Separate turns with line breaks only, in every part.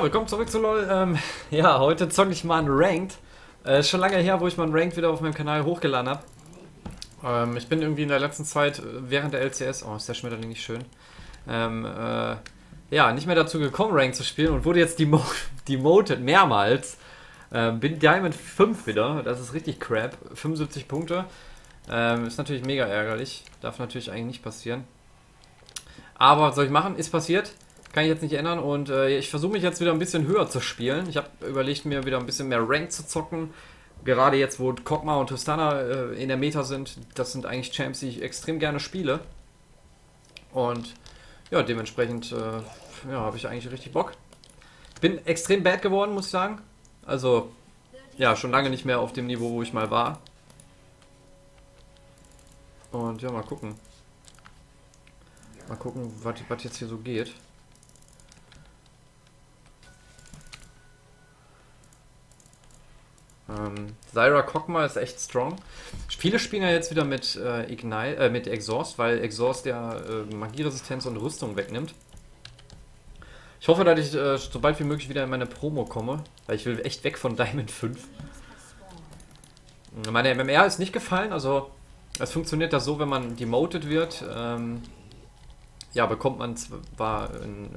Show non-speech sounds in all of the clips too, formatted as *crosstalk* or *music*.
willkommen zurück zu LOL. Ähm, ja, heute zocke ich mal ein Ranked. Äh, schon lange her, wo ich mal ein Ranked wieder auf meinem Kanal hochgeladen habe. Ähm, ich bin irgendwie in der letzten Zeit äh, während der LCS, oh, ist der Schmetterling nicht schön, ähm, äh, ja, nicht mehr dazu gekommen, Ranked zu spielen und wurde jetzt demo *laughs* demoted mehrmals. Ähm, bin Diamond 5 wieder, das ist richtig crap. 75 Punkte. Ähm, ist natürlich mega ärgerlich. Darf natürlich eigentlich nicht passieren. Aber was soll ich machen? Ist passiert. Kann ich jetzt nicht ändern und äh, ich versuche mich jetzt wieder ein bisschen höher zu spielen. Ich habe überlegt, mir wieder ein bisschen mehr Rank zu zocken. Gerade jetzt, wo Kog'Maw und Tostana äh, in der Meta sind, das sind eigentlich Champs, die ich extrem gerne spiele. Und ja, dementsprechend äh, ja, habe ich eigentlich richtig Bock. Bin extrem bad geworden, muss ich sagen. Also, ja, schon lange nicht mehr auf dem Niveau, wo ich mal war. Und ja, mal gucken. Mal gucken, was jetzt hier so geht. Ähm, Zyra Kog'Maw ist echt strong. Viele spielen ja jetzt wieder mit, äh, Ignite, äh, mit Exhaust, weil Exhaust ja äh, Magieresistenz und Rüstung wegnimmt. Ich hoffe, dass ich äh, so bald wie möglich wieder in meine Promo komme, weil ich will echt weg von Diamond *laughs* 5. Meine MMR ist nicht gefallen, also es funktioniert das so, wenn man demoted wird, ähm, ja, bekommt man zwar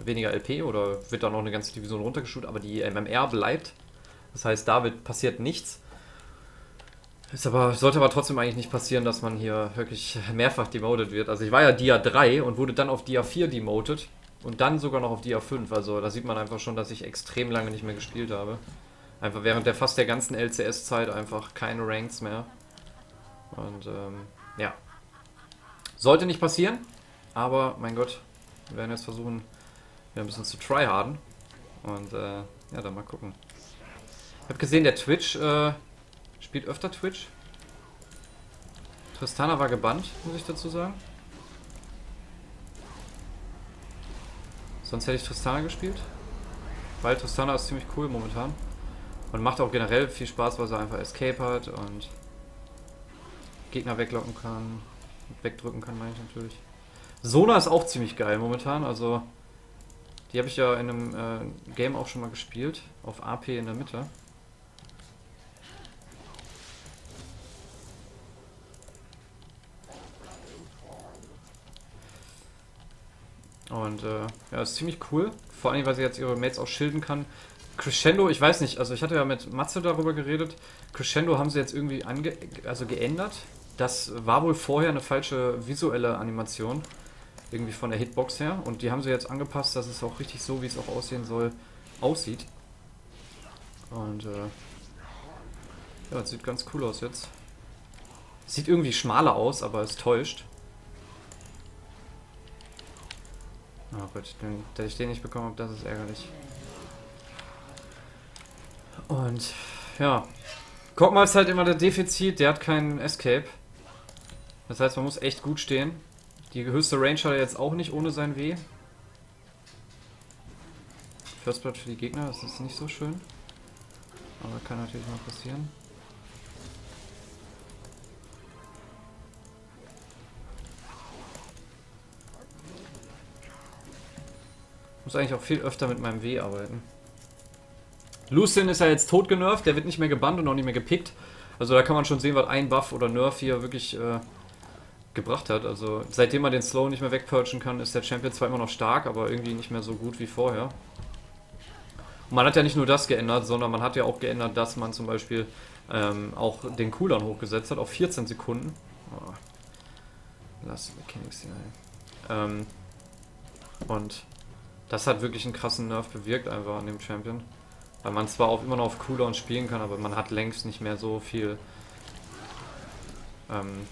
weniger LP oder wird dann noch eine ganze Division runtergeschuht, aber die MMR bleibt. Das heißt, da wird, passiert nichts. Ist aber, sollte aber trotzdem eigentlich nicht passieren, dass man hier wirklich mehrfach demoted wird. Also ich war ja Dia 3 und wurde dann auf Dia 4 demoted und dann sogar noch auf Dia 5. Also da sieht man einfach schon, dass ich extrem lange nicht mehr gespielt habe. Einfach während der fast der ganzen LCS-Zeit einfach keine Ranks mehr. Und ähm, ja. Sollte nicht passieren, aber mein Gott, wir werden jetzt versuchen, wieder ein bisschen zu tryharden. Und äh, ja, dann mal gucken. Ich habe gesehen, der Twitch äh, spielt öfter Twitch. Tristana war gebannt, muss ich dazu sagen. Sonst hätte ich Tristana gespielt. Weil Tristana ist ziemlich cool momentan. Und macht auch generell viel Spaß, weil sie einfach Escape hat und Gegner weglocken kann. Wegdrücken kann, meine ich natürlich. Sona ist auch ziemlich geil momentan, also die habe ich ja in einem äh, Game auch schon mal gespielt, auf AP in der Mitte. Und äh, ja, ist ziemlich cool. Vor allem, weil sie jetzt ihre Mates auch schilden kann. Crescendo, ich weiß nicht, also ich hatte ja mit Matze darüber geredet. Crescendo haben sie jetzt irgendwie ange also geändert. Das war wohl vorher eine falsche visuelle Animation. Irgendwie von der Hitbox her. Und die haben sie jetzt angepasst, dass es auch richtig so, wie es auch aussehen soll, aussieht. Und äh, ja, es sieht ganz cool aus jetzt. Sieht irgendwie schmaler aus, aber es täuscht. Oh Gott, dass ich den nicht bekommen habe, das ist ärgerlich. Und ja, Kog'Maw ist halt immer der Defizit, der hat keinen Escape. Das heißt, man muss echt gut stehen. Die höchste Range hat er jetzt auch nicht ohne sein W. First Blood für die Gegner, das ist nicht so schön. Aber kann natürlich mal passieren. Muss eigentlich auch viel öfter mit meinem W arbeiten. Lucian ist ja jetzt tot genervt, der wird nicht mehr gebannt und auch nicht mehr gepickt. Also da kann man schon sehen, was ein Buff oder Nerf hier wirklich äh, gebracht hat. Also seitdem man den Slow nicht mehr wegpurchen kann, ist der Champion zwar immer noch stark, aber irgendwie nicht mehr so gut wie vorher. Und man hat ja nicht nur das geändert, sondern man hat ja auch geändert, dass man zum Beispiel ähm, auch den Cooldown hochgesetzt hat auf 14 Sekunden. Oh. Lass Mechanics hier. Ähm, und das hat wirklich einen krassen Nerf bewirkt einfach an dem Champion. Weil man zwar auch immer noch auf Cooldown spielen kann, aber man hat längst nicht mehr so viel ähm,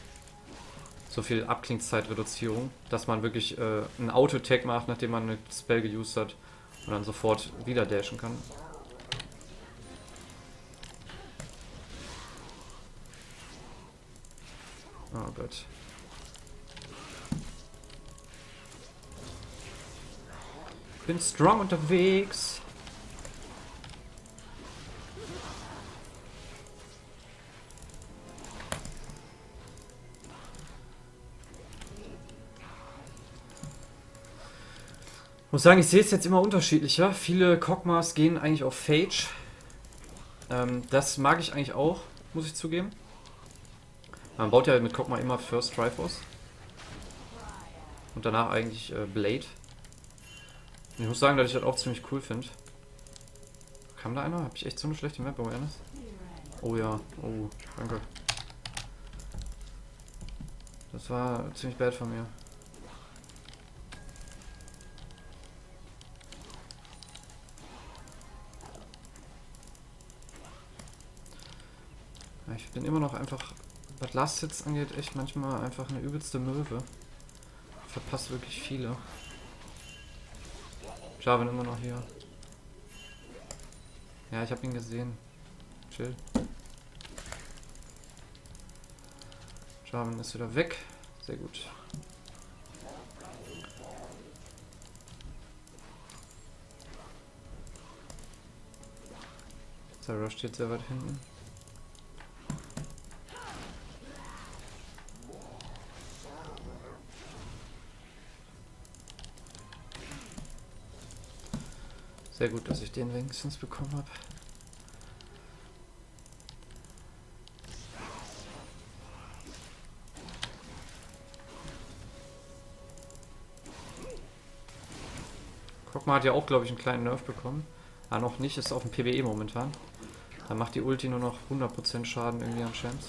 so viel Abklingzeitreduzierung, dass man wirklich äh, einen Auto-Tag macht, nachdem man eine Spell geused hat und dann sofort wieder dashen kann. Oh Gott. Bin strong unterwegs. Muss sagen, ich sehe es jetzt immer unterschiedlicher. Viele Kogmas gehen eigentlich auf Phage. Ähm, das mag ich eigentlich auch, muss ich zugeben. Man baut ja mit Kogma immer First Triforce. Und danach eigentlich äh, Blade. Ich muss sagen, dass ich das auch ziemlich cool finde. Kam da einer? Habe ich echt so eine schlechte Map Awareness? Oh ja, oh, danke. Das war ziemlich bad von mir. Ich bin immer noch einfach, was Last Hits angeht, echt manchmal einfach eine übelste Möwe. Verpasst wirklich viele. Jarvan immer noch hier. Ja, ich habe ihn gesehen. Chill. Jarvan ist wieder weg. Sehr gut. Sarah steht sehr weit hinten. Sehr gut, dass ich den wenigstens bekommen habe. Guck hat ja auch, glaube ich, einen kleinen Nerf bekommen. Ah, noch nicht, ist auf dem PBE momentan. Da macht die Ulti nur noch 100% Schaden irgendwie an Champs.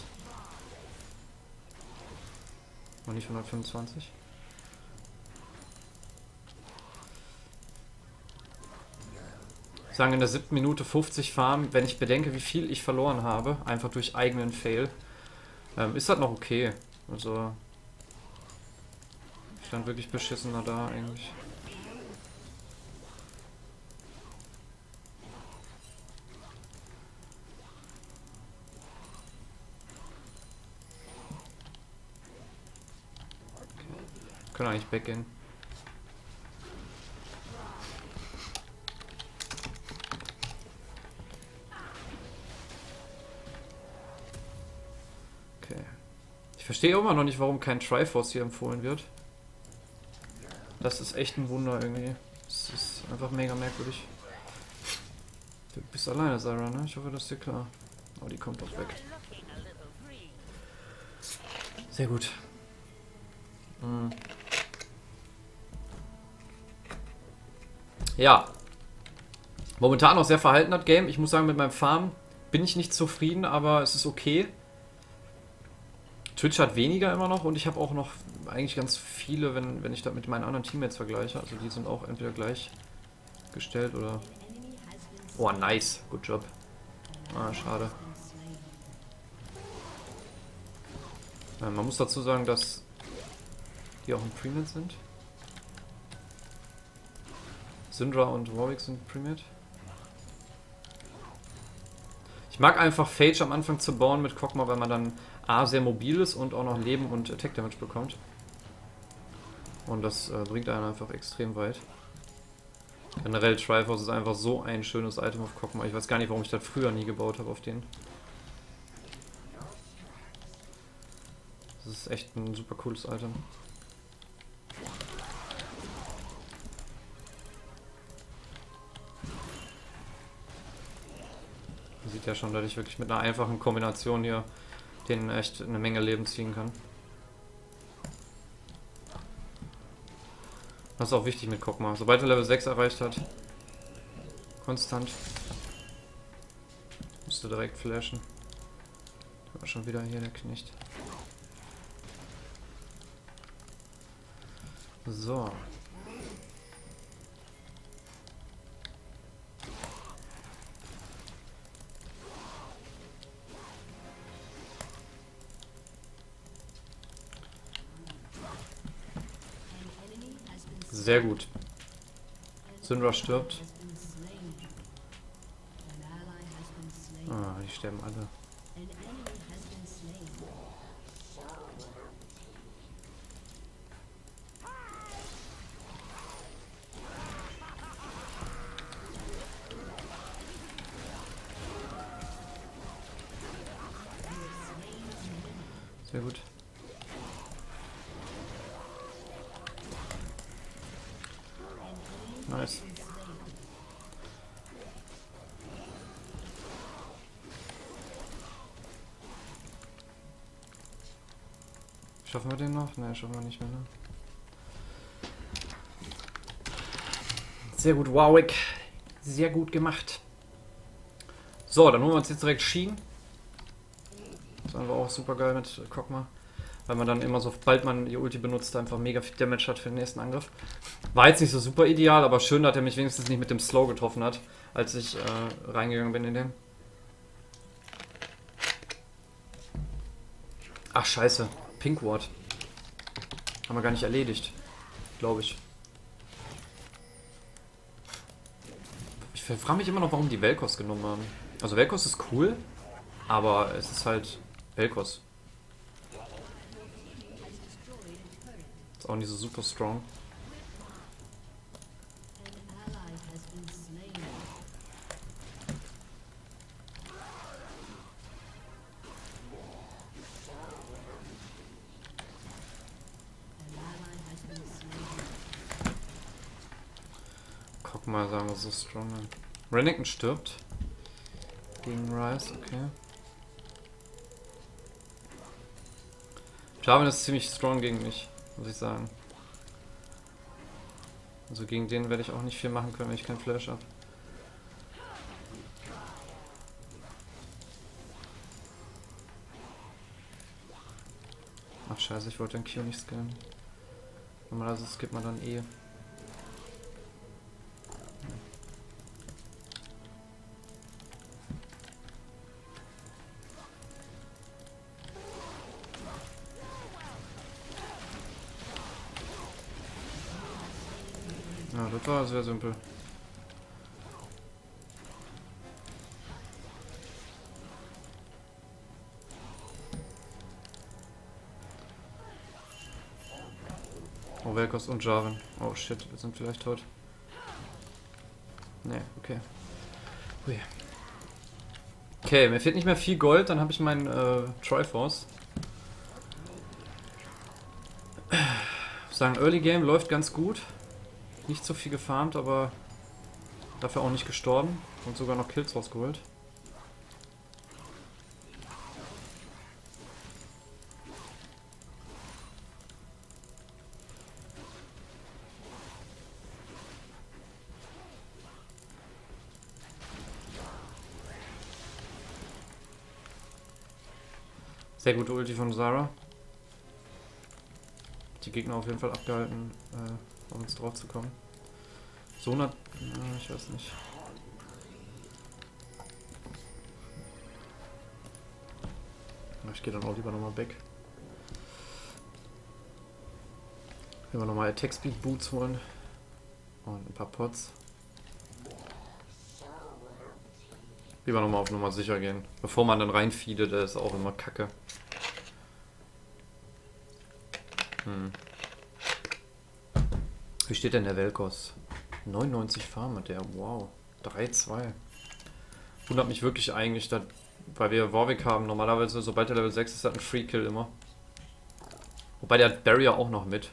Und nicht 125. sagen in der siebten Minute 50 Farm, wenn ich bedenke, wie viel ich verloren habe, einfach durch eigenen Fail, ähm, ist das noch okay. Also stand wirklich beschissener da eigentlich. Können eigentlich backgehen. Verstehe immer noch nicht, warum kein Triforce hier empfohlen wird. Das ist echt ein Wunder irgendwie. Das ist einfach mega merkwürdig. Du bist alleine, Sarah, ne? Ich hoffe, das ist dir klar. Oh, die kommt doch weg. Sehr gut. Hm. Ja. Momentan noch sehr verhalten das Game. Ich muss sagen, mit meinem Farm bin ich nicht zufrieden, aber es ist okay. Twitch hat weniger immer noch und ich habe auch noch eigentlich ganz viele, wenn, wenn ich das mit meinen anderen Teammates vergleiche. Also die sind auch entweder gleich gestellt oder... Oh, nice. Good job. Ah, schade. Ja, man muss dazu sagen, dass die auch im Premium sind. Syndra und Warwick sind Primate. Ich mag einfach Phage am Anfang zu bauen mit Kog'Maw, weil man dann A sehr mobil ist und auch noch Leben und Attack Damage bekommt. Und das äh, bringt einen einfach extrem weit. Generell Triforce ist einfach so ein schönes Item auf Kog'Maw. Ich weiß gar nicht, warum ich das früher nie gebaut habe auf den. Das ist echt ein super cooles Item. sieht ja schon, dass ich wirklich mit einer einfachen Kombination hier den echt eine Menge Leben ziehen kann. Das ist auch wichtig mit Kokma. Sobald er Level 6 erreicht hat, konstant, musste direkt flashen. Da war schon wieder hier der Knecht. So. Sehr gut. Syndra stirbt. Ah, die sterben alle. Sehr gut. Schaffen wir den noch? Ne, schaffen wir nicht mehr, ne? Sehr gut, Warwick. Sehr gut gemacht. So, dann holen wir uns jetzt direkt Sheen. Das einfach auch super geil mit Kogma. Weil man dann immer, sobald man die Ulti benutzt, einfach mega viel Damage hat für den nächsten Angriff. War jetzt nicht so super ideal, aber schön, dass er mich wenigstens nicht mit dem Slow getroffen hat, als ich äh, reingegangen bin in den. Ach, scheiße. Pink Ward. Haben wir gar nicht erledigt. Glaube ich. Ich frage mich immer noch, warum die Velkos genommen haben. Also Velkos ist cool, aber es ist halt Velkos. Ist auch nicht so super strong. Mal, sagen so strong. Renekton stirbt. Gegen Rice, okay. Jarvan ist ziemlich strong gegen mich muss ich sagen. Also gegen den werde ich auch nicht viel machen können, wenn ich kein Flash habe. Ach scheiße, ich wollte den Q nicht skillen. Normalerweise skippt man dann eh. Das war sehr simpel. Oh, Velkos und Jarvan. Oh shit, wir sind vielleicht tot. Ne, okay. Ui. Okay, mir fehlt nicht mehr viel Gold, dann habe ich meinen äh, Triforce. Ich sagen, Early Game läuft ganz gut. Nicht so viel gefarmt, aber dafür auch nicht gestorben und sogar noch Kills rausgeholt. Sehr gute Ulti von Zara. Die Gegner auf jeden Fall abgehalten, äh, auf uns drauf zu kommen. So. Äh, ich weiß nicht. Ich gehe dann auch lieber nochmal weg. Wenn wir nochmal Attack Speed Boots holen. Und ein paar Pots. Lieber nochmal auf Nummer sicher gehen. Bevor man dann reinfeedet, ist auch immer kacke. Hm. Wie steht denn der Velkos? 99 Farm hat der, wow. 3-2. Wundert mich wirklich eigentlich, dass, weil wir Warwick haben. Normalerweise, sobald der Level 6 ist, hat ein Free Kill immer. Wobei der hat Barrier auch noch mit.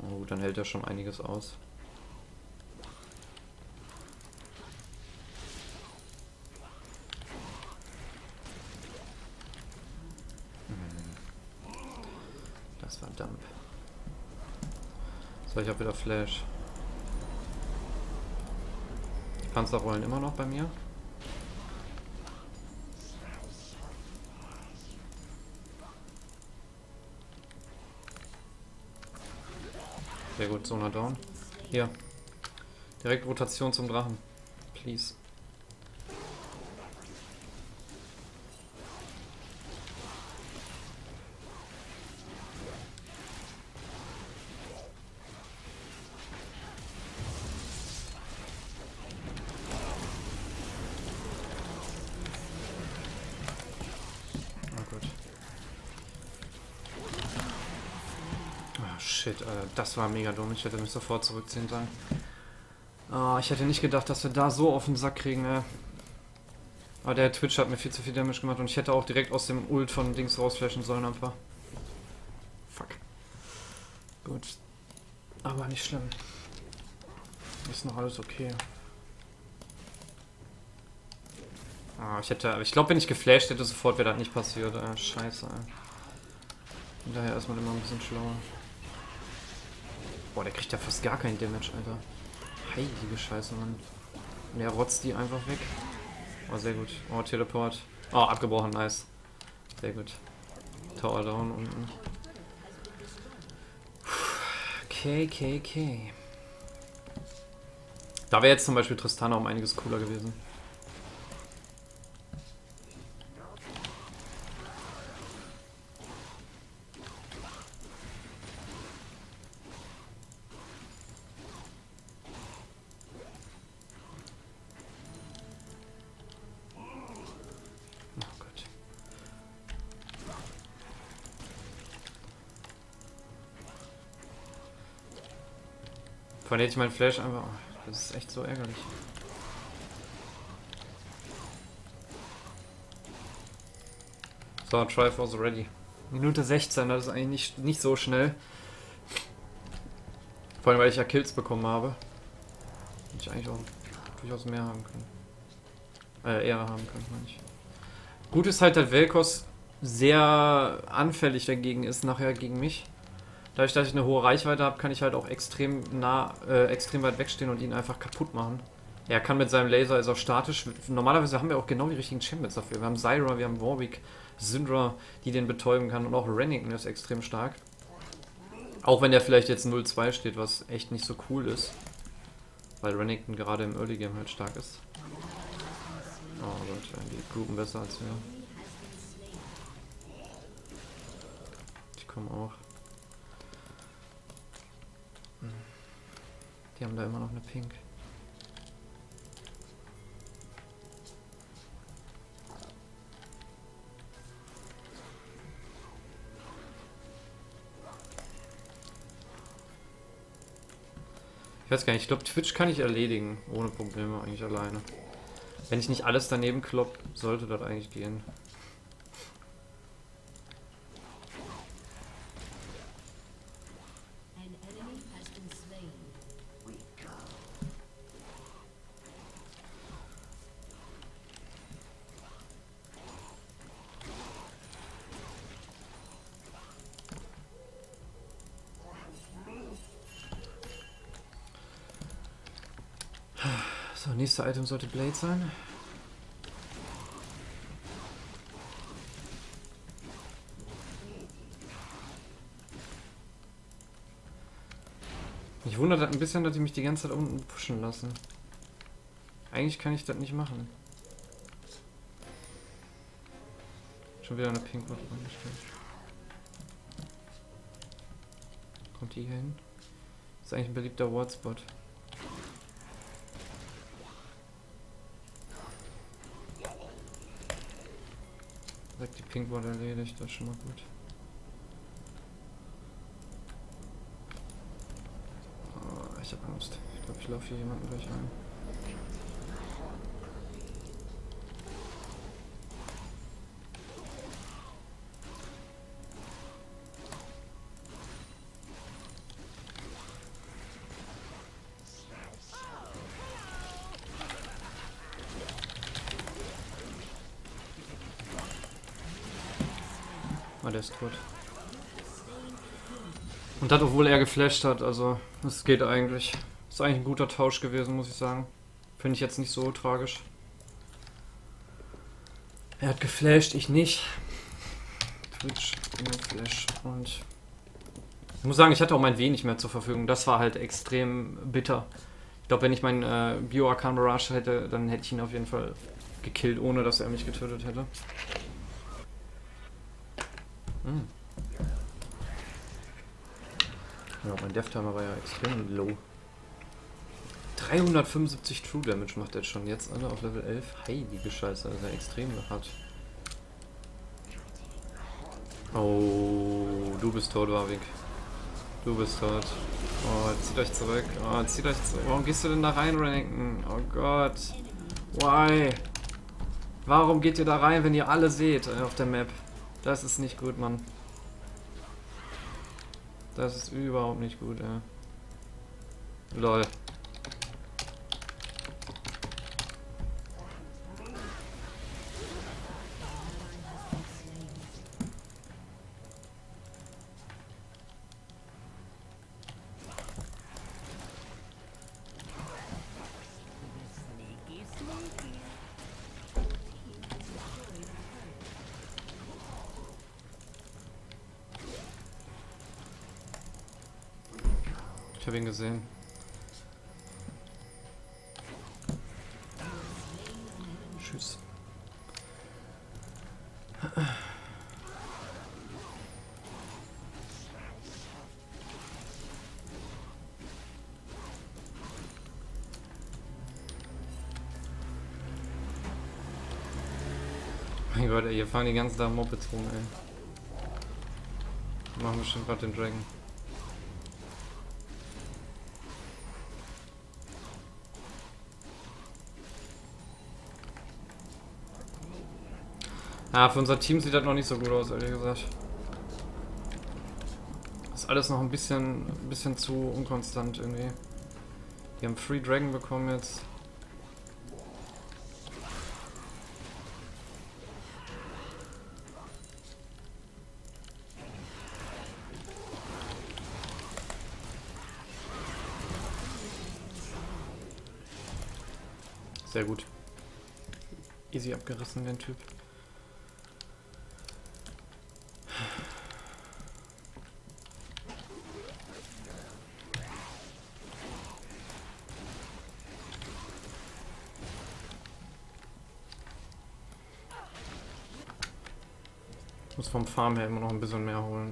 Oh, dann hält er schon einiges aus. Hm. Das war Dump. So, ich habe wieder Flash. Die Panzer rollen immer noch bei mir. Sehr gut, Sona down. Hier. Direkt Rotation zum Drachen. Please. Shit, Alter, das war mega dumm. Ich hätte mich sofort zurückziehen sollen. Oh, ich hätte nicht gedacht, dass wir da so auf den Sack kriegen, ey. Aber der Twitch hat mir viel zu viel Damage gemacht und ich hätte auch direkt aus dem Ult von Dings rausflashen sollen einfach. Fuck. Gut. Aber nicht schlimm. Ist noch alles okay. Ah, ich hätte, ich glaube, wenn ich geflasht hätte, sofort wäre das nicht passiert. Äh, scheiße. Ey. Bin daher erstmal immer ein bisschen schlauer. Boah, der kriegt ja fast gar keinen Damage, Alter. Heilige Scheiße, Mann. Und er rotzt die einfach weg. Oh, sehr gut. Oh, Teleport. Oh, abgebrochen, nice. Sehr gut. Tower down unten. Okay, okay, okay. Da wäre jetzt zum Beispiel Tristana um einiges cooler gewesen. Hätte ich meinen Flash einfach... Oh, das ist echt so ärgerlich. So, Triforce ready. Minute 16, das ist eigentlich nicht, nicht so schnell. Vor allem, weil ich ja Kills bekommen habe. Hätte ich eigentlich auch durchaus mehr haben können. Äh, eher haben können, meine ich. Gut ist halt, dass Velkos sehr anfällig dagegen ist, nachher gegen mich. Dadurch, dass ich eine hohe Reichweite habe, kann ich halt auch extrem nah, äh, extrem weit wegstehen und ihn einfach kaputt machen. Er kann mit seinem Laser, ist auch statisch. Normalerweise haben wir auch genau die richtigen Champions dafür. Wir haben Zyra, wir haben Warwick, Syndra, die den betäuben kann und auch Renington ist extrem stark. Auch wenn der vielleicht jetzt 0-2 steht, was echt nicht so cool ist. Weil Renington gerade im Early Game halt stark ist. Oh Leute, die Gruppen besser als wir. Die kommen auch. Die haben da immer noch eine Pink. Ich weiß gar nicht, ich glaube Twitch kann ich erledigen, ohne Probleme eigentlich alleine. Wenn ich nicht alles daneben klopp, sollte das eigentlich gehen. So, nächste Item sollte Blade sein. Mich wundert das ein bisschen, dass die mich die ganze Zeit unten pushen lassen. Eigentlich kann ich das nicht machen. Schon wieder eine Pink angestellt. Kommt die hier hin? ist eigentlich ein beliebter Wardspot. Direkt die Pink erledigt, das ist schon mal gut. Oh, ich hab Angst. Ich glaube, ich laufe hier jemanden gleich ein. Tot. Und das, obwohl er geflasht hat, also es geht eigentlich. Ist eigentlich ein guter Tausch gewesen, muss ich sagen. Finde ich jetzt nicht so tragisch. Er hat geflasht, ich nicht. Twitch, Flash und... Ich muss sagen, ich hatte auch mein W nicht mehr zur Verfügung. Das war halt extrem bitter. Ich glaube, wenn ich meinen äh, Bio-Arcan Barrage hätte, dann hätte ich ihn auf jeden Fall gekillt, ohne dass er mich getötet hätte. Hm. Ja, mein Death Timer war ja extrem low. 375 True Damage macht er schon jetzt, alle auf Level 11. Heilige Scheiße, das ist ja extrem hart. Oh, du bist tot, Warwick. Du bist tot. Oh, zieht euch zurück. Oh, zieht euch zurück. Warum gehst du denn da rein, Renekton? Oh Gott. Why? Warum geht ihr da rein, wenn ihr alle seht äh, auf der Map? Das ist nicht gut, Mann. Das ist überhaupt nicht gut, ja. Lol. Habe ihn gesehen. Tschüss. Mein Gott, ey, hier fahren die ganzen Tag Mopeds rum, ey. Machen bestimmt gerade den Dragon. Ah, für unser Team sieht das noch nicht so gut aus, ehrlich gesagt. Ist alles noch ein bisschen, ein bisschen zu unkonstant irgendwie. Die haben Free Dragon bekommen jetzt. Sehr gut. Easy abgerissen, den Typ. Muss vom Farm her immer noch ein bisschen mehr holen.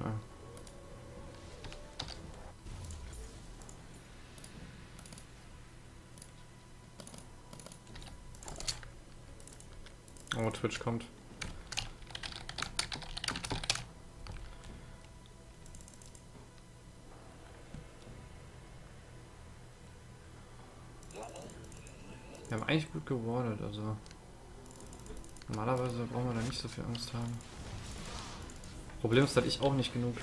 Ey. Oh, Twitch kommt. Wir haben eigentlich gut gewardet, also normalerweise brauchen wir da nicht so viel Angst haben. Problem ist, dass ich auch nicht genug.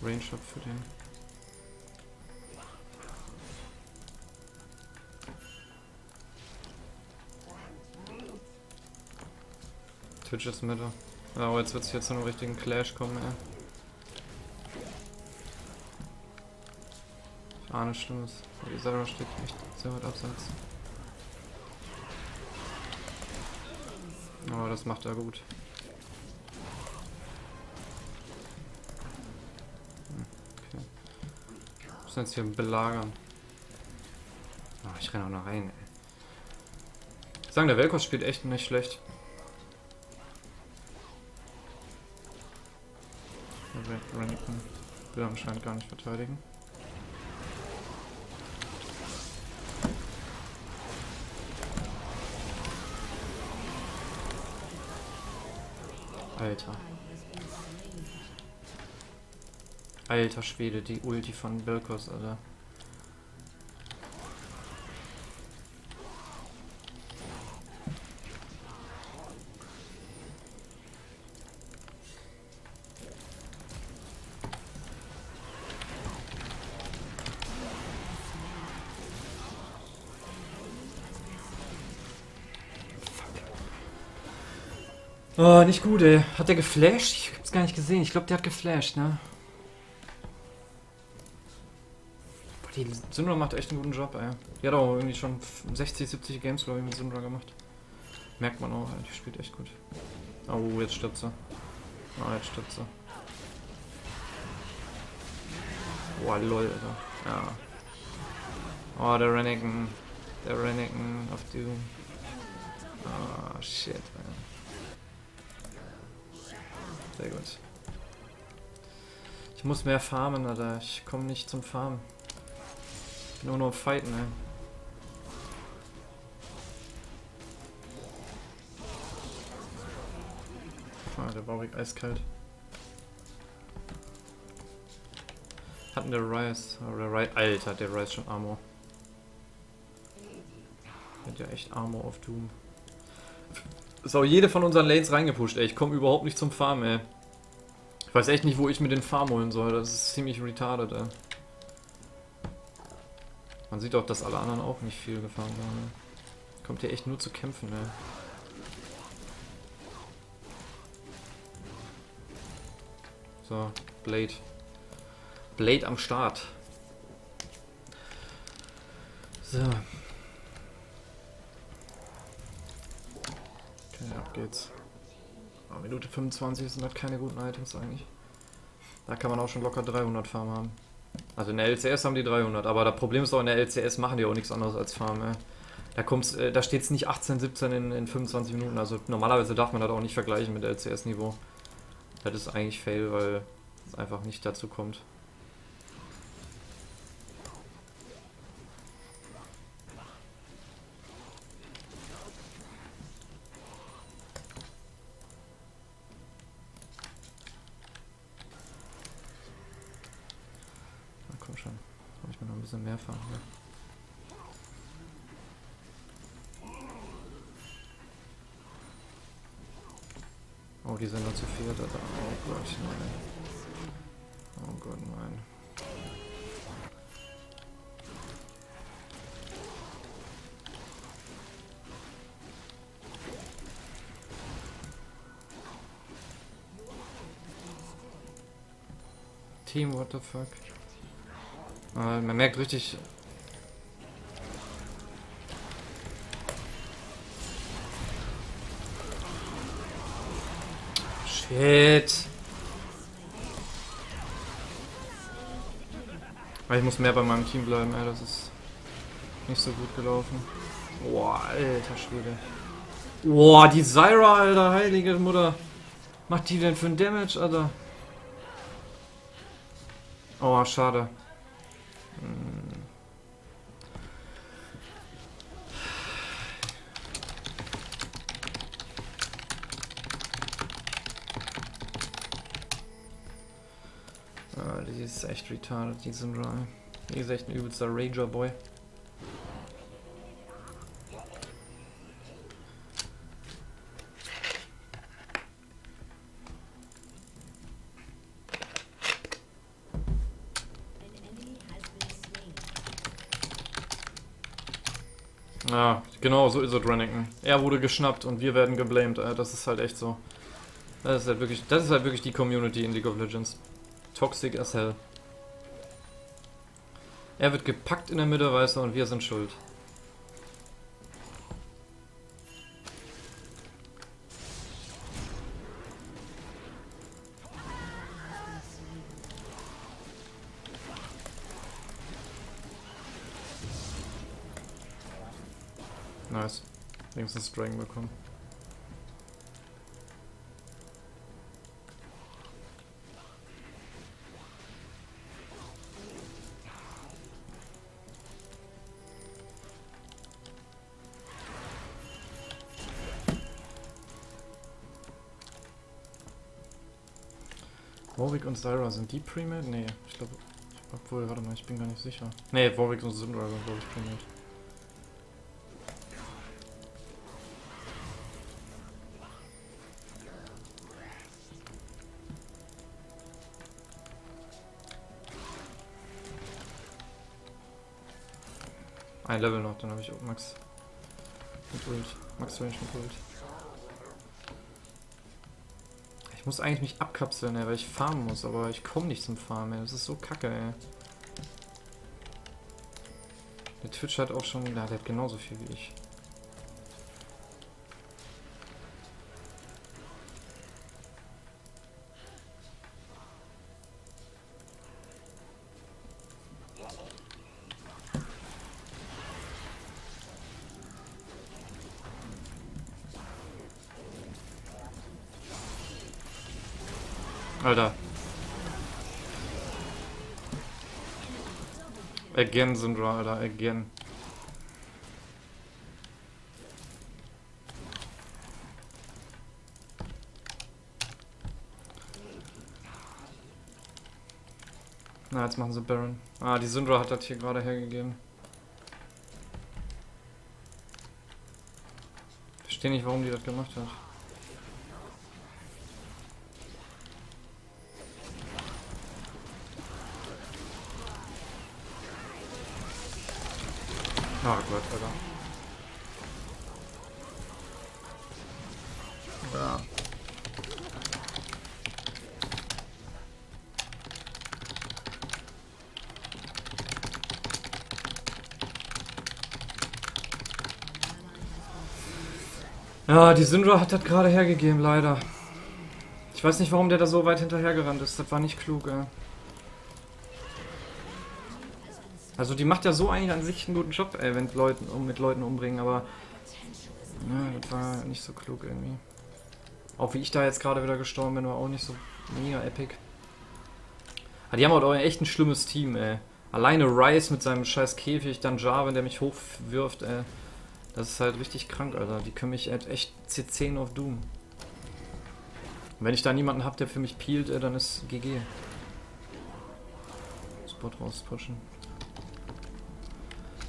Range hab für den. Twitch ist Mitte. Aber jetzt wird es hier zu einem richtigen Clash kommen, ey. Ahne Schlimmes. Die Sarah steht echt sehr weit abseits. Aber das macht er gut. Okay. Wir müssen jetzt hier belagern. Oh, ich renne auch noch rein, ey. Ich sagen, der Velkos spielt echt nicht schlecht. Der Ren- Renekton will anscheinend gar nicht verteidigen. Alter. Alter Schwede, die Ulti von Belkos, Alter. Gut, ey. Hat der geflasht? Ich hab's gar nicht gesehen. Ich glaube, der hat geflasht, ne? Boah, die Syndra macht echt einen guten Job, ey. Die hat auch irgendwie schon 60, 70 Games, glaube ich, mit Syndra gemacht. Merkt man auch. Die spielt echt gut. Oh, jetzt stirbt sie. Oh, jetzt stirbt sie. Boah, lol, Alter. Ja. Oh, der Renekton. Der Renekton of Doom. Oh, shit, ey. Sehr gut. Ich muss mehr farmen, Alter. Ich komme nicht zum Farmen. Ich bin nur noch am Fighten, ey. Ah, der Baurig eiskalt. Hatten der Rise, oder der Rise, Alter, der Rise schon Armor. Hat ja echt Armor auf Doom. Auch jede von unseren Lanes reingepusht, ey. Ich komme überhaupt nicht zum Farm, ey. Ich weiß echt nicht, wo ich mir den Farm holen soll. Das ist ziemlich retarded, ey. Man sieht auch, dass alle anderen auch nicht viel gefahren waren. Ey. Kommt hier echt nur zu kämpfen, ey. So, Blade. Blade am Start. So. Okay, ab geht's. Oh, Minute 25 sind halt keine guten Items eigentlich. Da kann man auch schon locker 300 Farm haben. Also in der LCS haben die 300, aber das Problem ist auch, in der LCS machen die auch nichts anderes als Farm. Ey. Da, kommt's, äh, da steht es nicht 18, 17 in, in 25 Minuten. Also normalerweise darf man das auch nicht vergleichen mit LCS-Niveau. Das ist eigentlich fail, weil es einfach nicht dazu kommt. Team, what the fuck? Äh, man merkt richtig. Shit. Aber Ich muss mehr bei meinem Team bleiben, ey, das ist nicht so gut gelaufen. Boah, alter Schwede. Boah, die Zyra, alter, heilige Mutter. Macht die denn für ein Damage, Alter? Oh, schade. Hm. Ah, die ist echt retarded, die Syndra. Die ist echt ein übelster Rager-Boy. Genau, so ist es, Rennigan. Er wurde geschnappt und wir werden geblamed, äh, das ist halt echt so. Das ist halt wirklich, das ist halt wirklich die Community in League of Legends. Toxic as hell. Er wird gepackt in der Mitte, weißt du, und wir sind schuld. Wenigstens Dragon bekommen. Warwick und Zyra sind die Premade? Nee, ich glaube. Obwohl, warte mal, ich bin gar nicht sicher. Nee, Warwick und Syndra sind, glaube ich, Premade. Ein Level noch, dann habe ich auch Max mit Ult. Max Range mit Ult. Ich muss eigentlich mich abkapseln, ey, weil ich farmen muss, aber ich komme nicht zum Farmen, ey. Das ist so kacke, ey. Der Twitch hat auch schon, ja, der hat genauso viel wie ich. Again Syndra, Alter, again. Na, jetzt machen sie Baron. Ah, die Syndra hat das hier gerade hergegeben. Verstehe nicht, warum die das gemacht hat. Oh Gott, Alter. Ja. Ja, die Syndra hat das gerade hergegeben, leider. Ich weiß nicht, warum der da so weit hinterhergerannt ist. Das war nicht klug, ey. Also die macht ja so eigentlich an sich einen guten Job, ey, wenn Leuten um mit Leuten umbringen, aber ja, das war nicht so klug irgendwie. Auch wie ich da jetzt gerade wieder gestorben bin, war auch nicht so mega epic. Aber die haben halt auch echt ein schlimmes Team, ey. Alleine Rice mit seinem scheiß Käfig, dann Jarvan, der mich hochwirft, ey. Das ist halt richtig krank, Alter. Die können mich halt echt C10 auf Doom. Und wenn ich da niemanden hab, der für mich peelt, ey, dann ist GG. Spot rauspushen.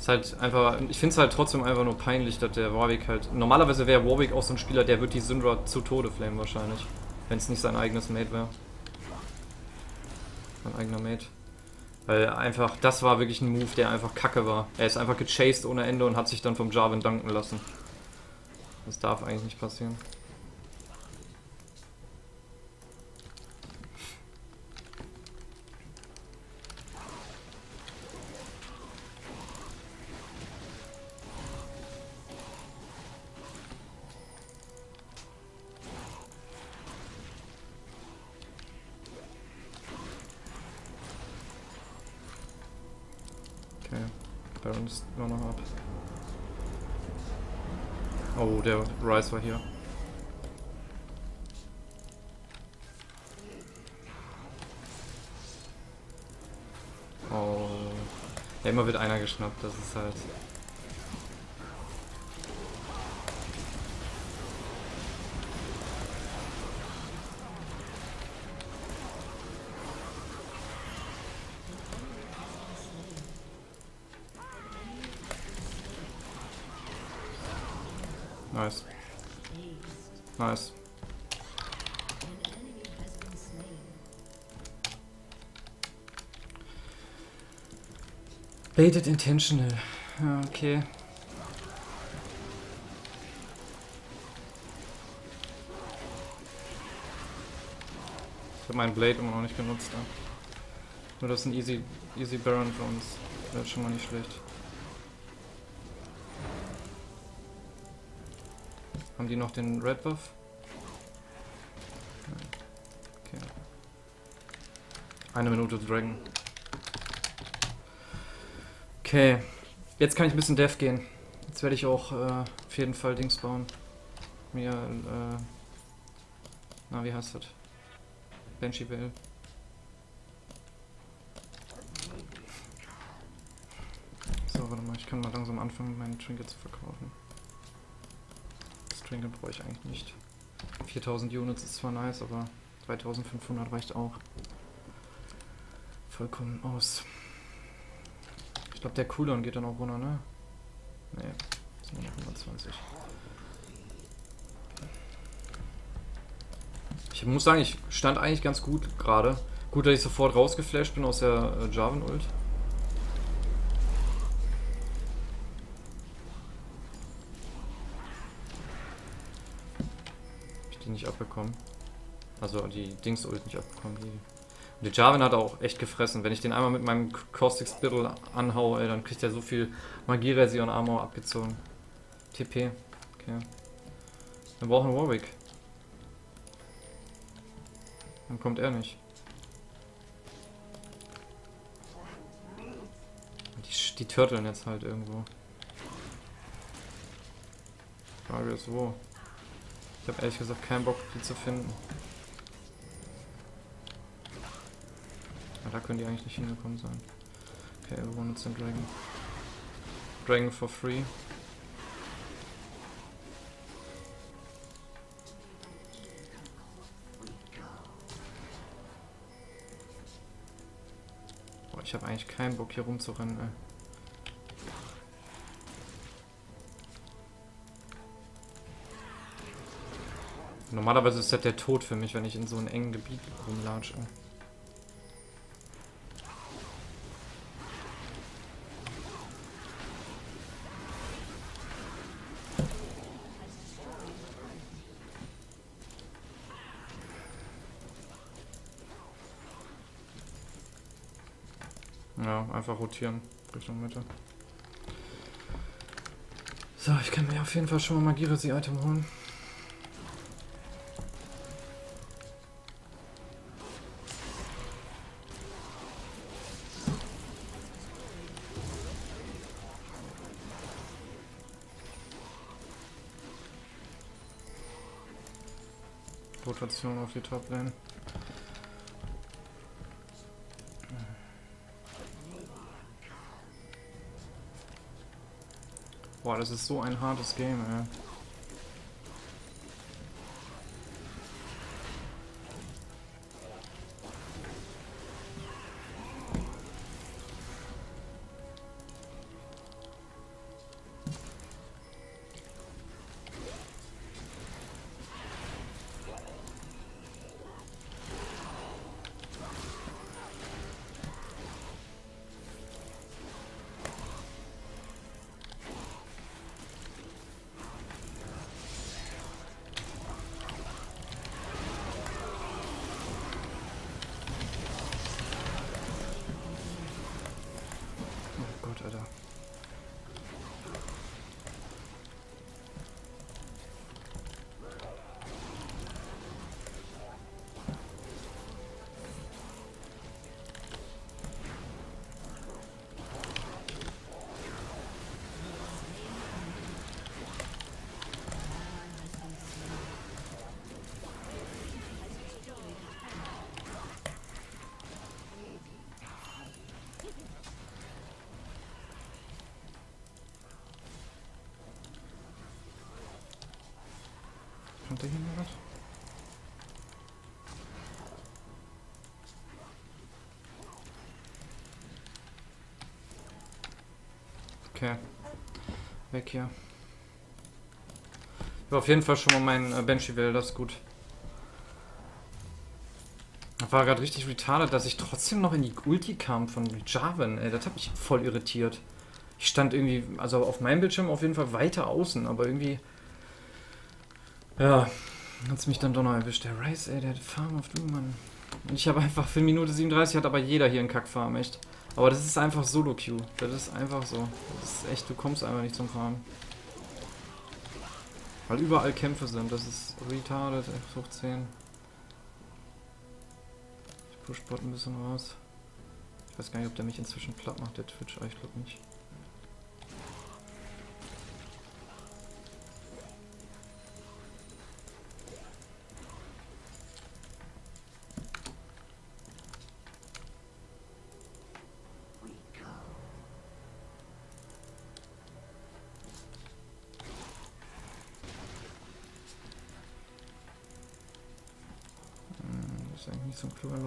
Ist halt einfach, ich finde es halt trotzdem einfach nur peinlich, dass der Warwick halt. Normalerweise wäre Warwick auch so ein Spieler, der wird die Syndra zu Tode flamen wahrscheinlich. Wenn es nicht sein eigenes Mate wäre. Sein eigener Mate. Weil einfach, das war wirklich ein Move, der einfach kacke war. Er ist einfach gechased ohne Ende und hat sich dann vom Jarvan danken lassen. Das darf eigentlich nicht passieren. Ist immer noch ab. Oh, der Rice war hier. Oh. Ja, immer wird einer geschnappt, das ist halt. Nice. Nice. Baited intentional. Ja, okay. Ich habe meinen Blade immer noch nicht genutzt. Nur das ist ein easy, easy Baron für uns. Wäre schon mal nicht schlecht. Haben die noch den Red Buff? Nein. Okay. Eine Minute Dragon. Okay. Jetzt kann ich ein bisschen Dev gehen. Jetzt werde ich auch äh, auf jeden Fall Dings bauen. Mir, äh, na, wie heißt das? Banshee Bell. So, warte mal, ich kann mal langsam anfangen, meinen Trinket zu verkaufen. Trinket brauche ich eigentlich nicht. 4000 Units ist zwar nice, aber 3500 reicht auch. Vollkommen aus. Ich glaube, der Cooldown geht dann auch runter, ne? Ne, ist nur noch 120. Ich muss sagen, ich stand eigentlich ganz gut gerade. Gut, dass ich sofort rausgeflasht bin aus der äh, Jarvan-Ult. Hab ich die nicht abbekommen. Also die Dings-Ult nicht abbekommen. Die. Und der Jarvan hat auch echt gefressen. Wenn ich den einmal mit meinem Caustic Spittle anhaue, ey, dann kriegt er so viel Magie-Resi und Armor abgezogen. TP. Okay. Wir brauchen Warwick. Dann kommt er nicht. Die, die turteln jetzt halt irgendwo. Frage ist wo. Ich habe ehrlich gesagt keinen Bock, die zu finden. Ja, da können die eigentlich nicht hingekommen sein. Okay, everyone it's in Dragon. Dragon for free. Boah, ich habe eigentlich keinen Bock hier rumzurennen, ey. Normalerweise ist das der Tod für mich, wenn ich in so einem engen Gebiet rumlatsche. Ja, einfach rotieren Richtung Mitte. So, ich kann mir auf jeden Fall schon mal Magieresi-Item holen. Rotation auf die Top-Lane. Boah, das ist so ein hartes Game, ey. Kommt da hier was? Okay. Weg hier. Ich habe auf jeden Fall schon mal meinen äh, Banshee Will, das ist gut. Das war gerade richtig retarded, dass ich trotzdem noch in die Ulti kam von Jarvan, ey. Das hat mich voll irritiert. Ich stand irgendwie, also auf meinem Bildschirm auf jeden Fall weiter außen, aber irgendwie. Ja, hat's mich dann doch noch erwischt. Der Rice, ey, der hat Farm auf du, Mann. Und ich habe einfach für Minute 37 hat aber jeder hier einen Kackfarm, echt. Aber das ist einfach Solo-Queue. Das ist einfach so. Das ist echt, du kommst einfach nicht zum Farm. Weil überall Kämpfe sind. Das ist retarded, F hoch 10. Ich push Bot ein bisschen raus. Ich weiß gar nicht, ob der mich inzwischen platt macht, der Twitch, aber ich glaube nicht.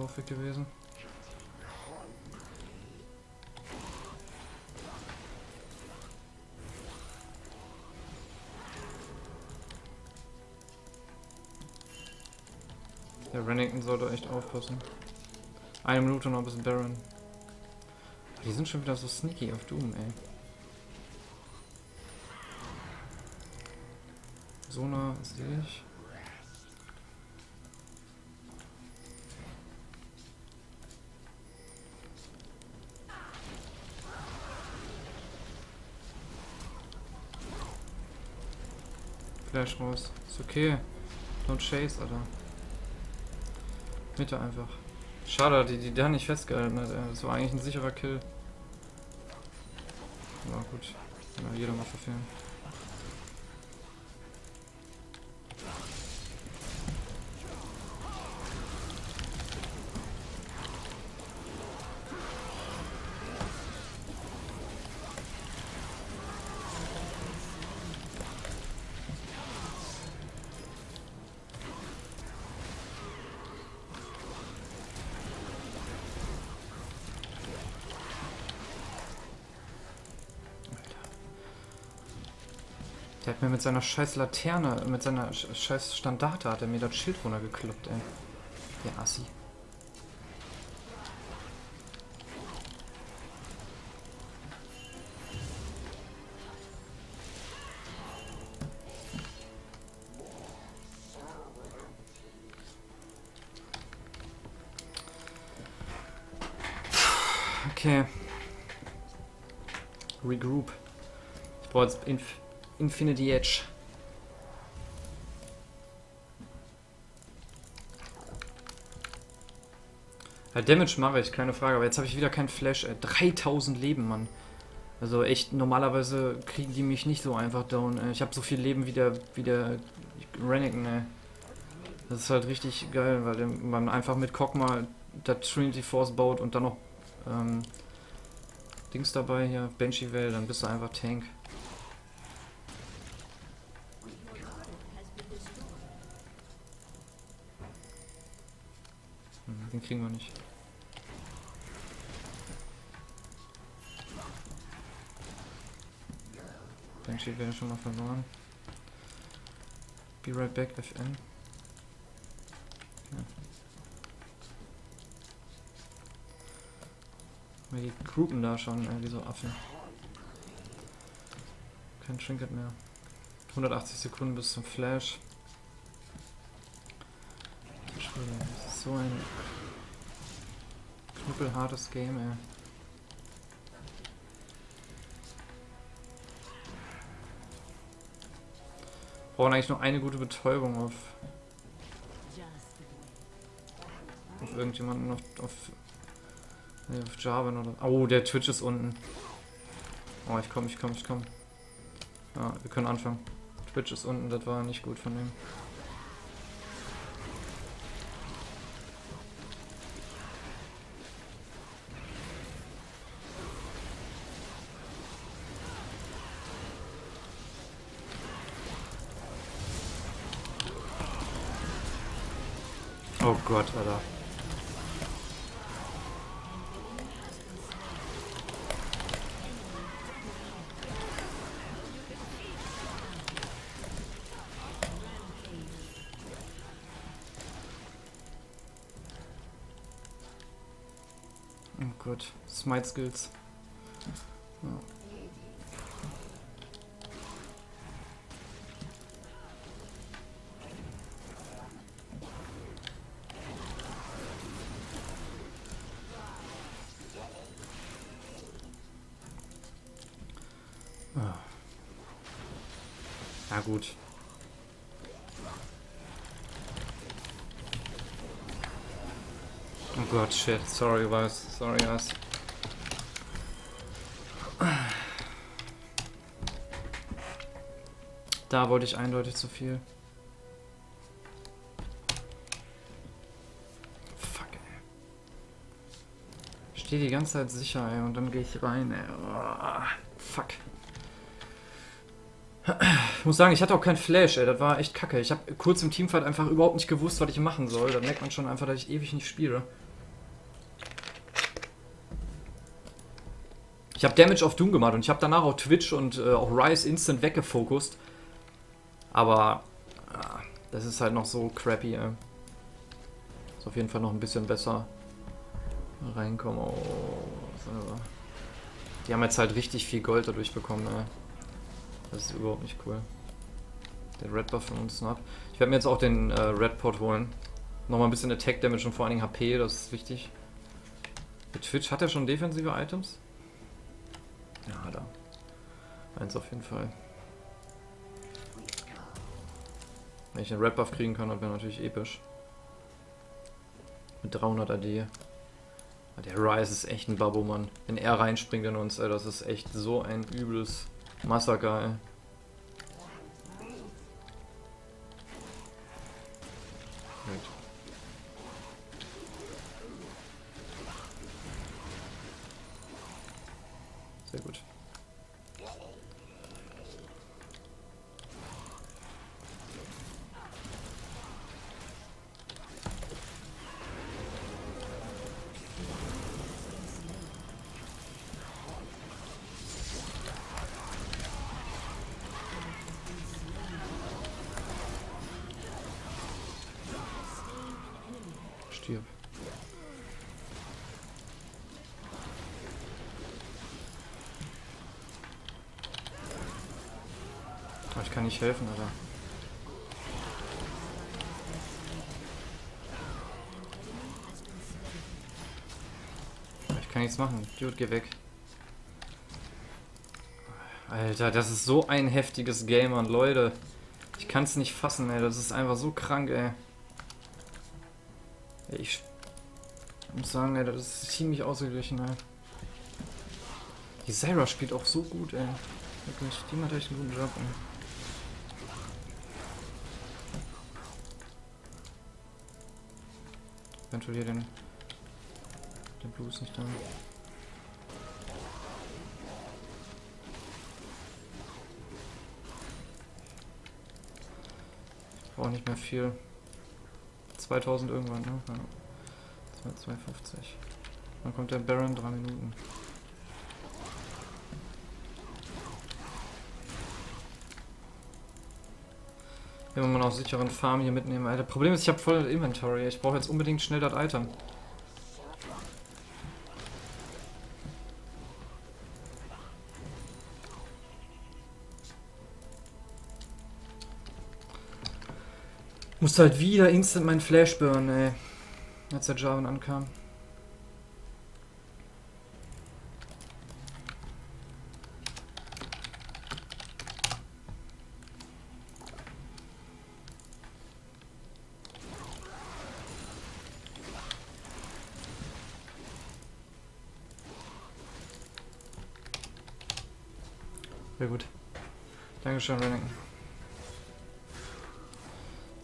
Laufweg gewesen. Der Rennington sollte echt aufpassen. Eine Minute noch bis Baron. Die sind schon wieder so sneaky auf Doom, ey. So nah sehe ich. Flash raus. Ist okay. Don't chase, Alter. Mitte einfach. Schade, die die da nicht festgehalten hat. ey. Das war eigentlich ein sicherer Kill. Aber gut. Ja, jeder mal verfehlen. Mit seiner scheiß Laterne, mit seiner sch- scheiß Standarte hat er mir das Schild runtergekloppt, ey. Der Assi. Okay. Regroup. Ich brauche jetzt Infinity Edge. Ja, Damage mache ich, keine Frage. Aber jetzt habe ich wieder keinen Flash. Ey. 3000 Leben, Mann. Also echt, normalerweise kriegen die mich nicht so einfach down. Ey. Ich habe so viel Leben wie der, wie der Rennigan, ey. Das ist halt richtig geil, weil man einfach mit Kog'Maw der Trinity Force baut und dann noch ähm, Dings dabei hier, Banshee Vale, dann bist du einfach Tank. Kriegen wir nicht. Banshee Vale schon mal verloren. Be right back, FN. Ja. Die groupen da schon, äh, wie so Affen. Kein Trinket mehr. 180 Sekunden bis zum Flash. Das ist so ein knüppelhartes Game, ey. Brauchen eigentlich nur eine gute Betäubung auf, auf irgendjemanden, auf, auf, nee, auf Jarvan oder. Oh, der Twitch ist unten. Oh, ich komm, ich komm, ich komm. Ja, wir können anfangen. Twitch ist unten, das war nicht gut von dem. Oh Gott, Alter. Oh Gott, Smite Skills. Gott, shit. Sorry, guys. Sorry, guys. Da wollte ich eindeutig zu viel. Fuck, ey. Ich stehe die ganze Zeit sicher, ey, und dann gehe ich rein, ey. Oh, fuck. Ich muss sagen, ich hatte auch keinen Flash, ey. Das war echt kacke. Ich habe kurz im Teamfight einfach überhaupt nicht gewusst, was ich machen soll. Da merkt man schon einfach, dass ich ewig nicht spiele. Ich habe Damage auf Doom gemacht und ich habe danach auch Twitch und äh, auch Rise instant weggefokust. Aber ja, das ist halt noch so crappy, ey. Ist auf jeden Fall noch ein bisschen besser reinkommen. Oh. Die haben jetzt halt richtig viel Gold dadurch bekommen, ey. Das ist überhaupt nicht cool. Der Red Buff von uns ab. Ich werde mir jetzt auch den äh, Red Pot holen. Nochmal ein bisschen Attack Damage und vor allen Dingen HP, das ist wichtig. Der Twitch hat er schon defensive Items? Ja, er. Eins auf jeden Fall. Wenn ich den Red Buff kriegen kann, dann wäre natürlich episch. Mit 300 AD. Ah, Der Rise ist echt ein Babbo, Mann. Wenn er reinspringt in uns, ey, das ist echt so ein übles Massaker, ey. Stirb. Oh, ich kann nicht helfen, Alter. Ich kann nichts machen. Dude, geh weg. Alter, das ist so ein heftiges Game, Mann. Leute. Ich kann es nicht fassen, ey. Das ist einfach so krank, ey. Ich muss sagen, ey, das ist ziemlich ausgeglichen, ey. Die Zyra spielt auch so gut, ey. Wirklich, die macht echt einen guten Job, ey. Hier den. Den Blues nicht da. Ich brauche nicht mehr viel. 2000 irgendwann, ne? Ja. 250. Dann kommt der Baron, 3 Minuten. Wir mal noch sicheren Farm hier mitnehmen. Alter, Problem ist, ich habe voll Inventory. Ich brauche jetzt unbedingt schnell das Item. Musste halt wieder instant mein Flash burn, ey. Als der Jarvan ankam. Sehr gut. Dankeschön, Rennigan.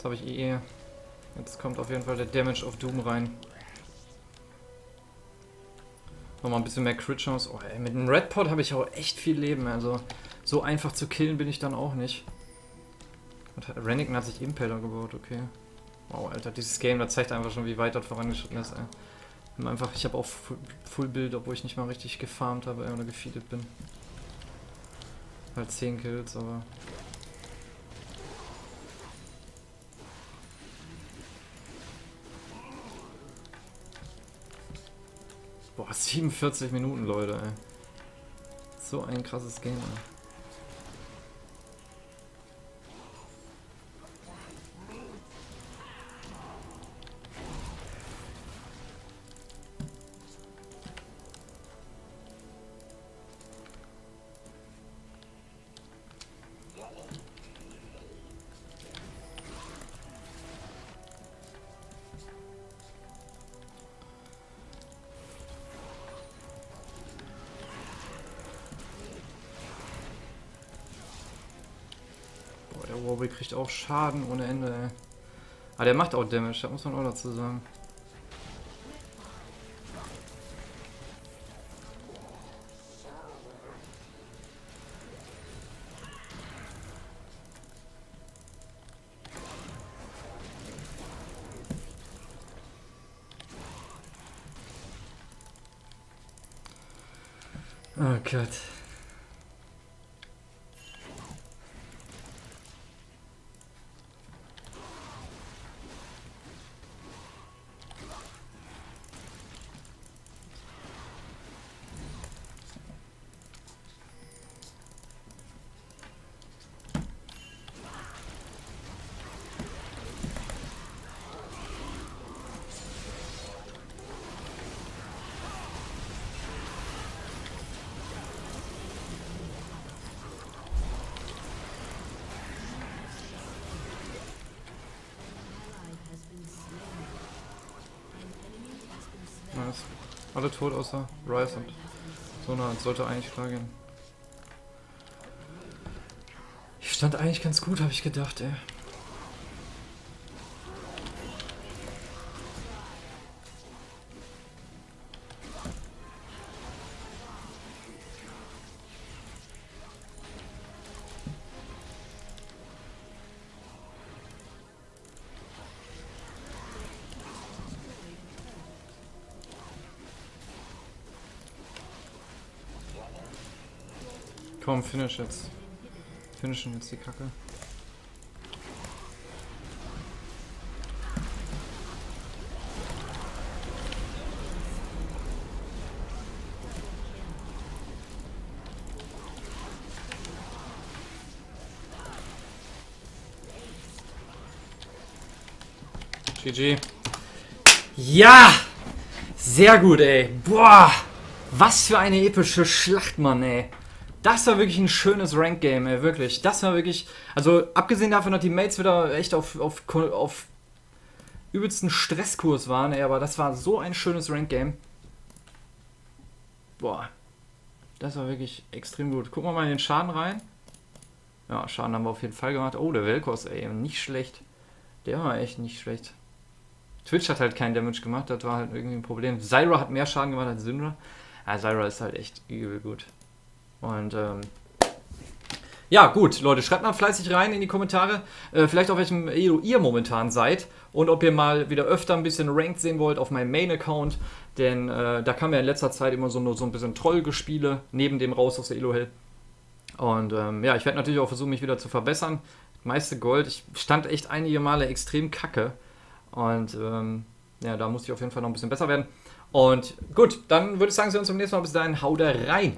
Jetzt habe ich EE. Jetzt kommt auf jeden Fall der Damage of Doom rein. Nochmal ein bisschen mehr Crit Chance. Oh, ey, mit dem Red Pot habe ich auch echt viel Leben. Also so einfach zu killen bin ich dann auch nicht. Und Rennigan hat sich Impaler gebaut, okay. Wow, Alter, dieses Game, das zeigt einfach schon, wie weit das vorangeschritten ist, ey. Einfach, ich habe auch Full- Full Build, obwohl ich nicht mal richtig gefarmt habe ey, oder gefeedet bin. Halt 10 Kills, aber. 47 Minuten, Leute, ey. So ein krasses Game, ey. Der Warwick kriegt auch Schaden ohne Ende, ey. Ah, der macht auch Damage, das muss man auch dazu sagen. Oh Gott. Alle tot außer Rice und Sona. Das sollte eigentlich klar gehen. Ich stand eigentlich ganz gut, habe ich gedacht, ey. Komm, finish jetzt. Finishen jetzt die Kacke. GG. Ja! Sehr gut, ey. Boah! Was für eine epische Schlacht, Mann, ey. Das war wirklich ein schönes Rank-Game, ey, wirklich. Das war wirklich. Also, abgesehen davon, dass die Mates wieder echt auf, auf, auf übelsten Stresskurs waren, ey, aber das war so ein schönes Rank-Game. Boah. Das war wirklich extrem gut. Gucken wir mal in den Schaden rein. Ja, Schaden haben wir auf jeden Fall gemacht. Oh, der Velkos, ey, nicht schlecht. Der war echt nicht schlecht. Twitch hat halt keinen Damage gemacht, das war halt irgendwie ein Problem. Zyra hat mehr Schaden gemacht als Syndra. Ja, Zyra ist halt echt übel gut. Und ähm, ja, gut, Leute, schreibt mal fleißig rein in die Kommentare, äh, vielleicht auf welchem Elo ihr momentan seid und ob ihr mal wieder öfter ein bisschen Ranked sehen wollt auf meinem Main-Account, denn äh, da kam ja in letzter Zeit immer so, nur so ein bisschen Trollgespiele neben dem raus aus der Elo-Hell. Und ähm, ja, ich werde natürlich auch versuchen, mich wieder zu verbessern. Meiste Gold, ich stand echt einige Male extrem kacke und ähm, ja, da musste ich auf jeden Fall noch ein bisschen besser werden. Und gut, dann würde ich sagen, sehen wir uns beim nächsten Mal. Bis dahin, hau da rein.